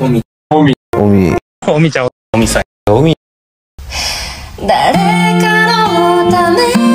おみ。おみ。おみ。おみちゃん。おみさん。おみ誰かのため